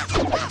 you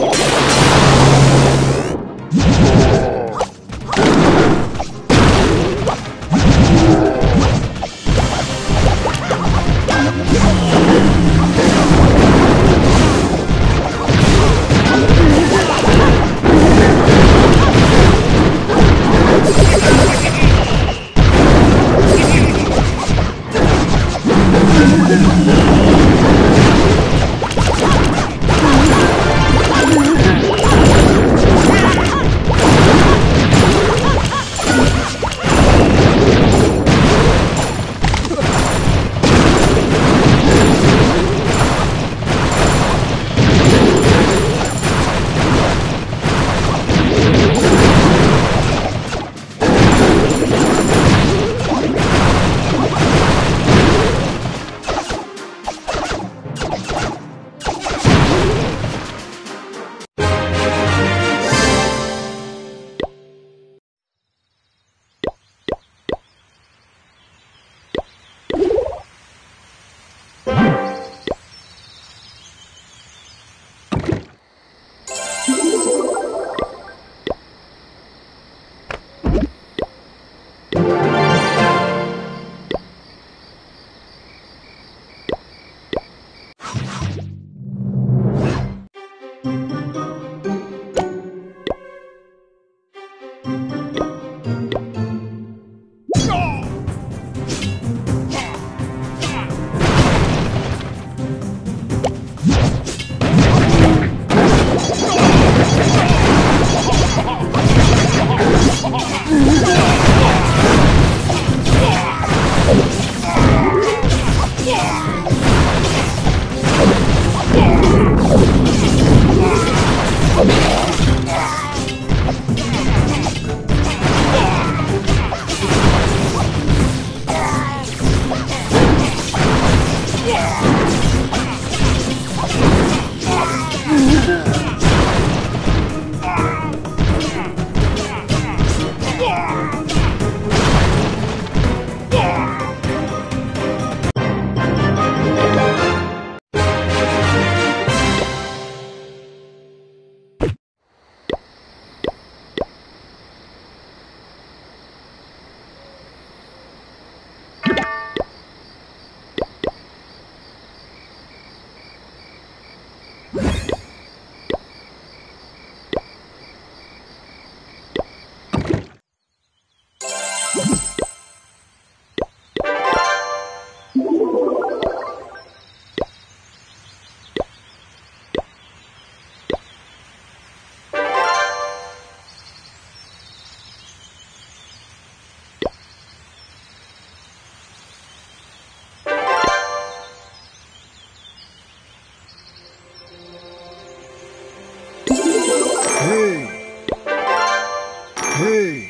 Hey! Hey!